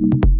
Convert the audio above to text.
you